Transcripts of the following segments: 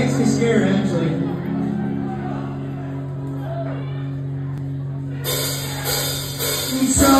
makes me scared, actually. So.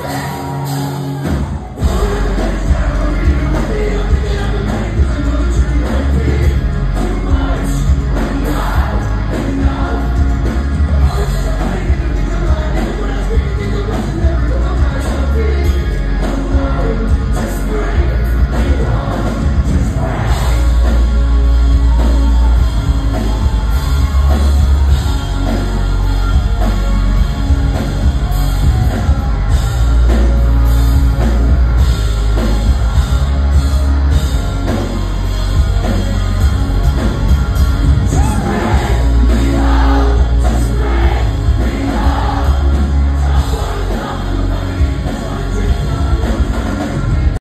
Thank you.